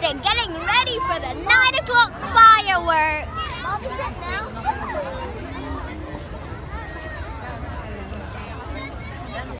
They're getting ready for the night.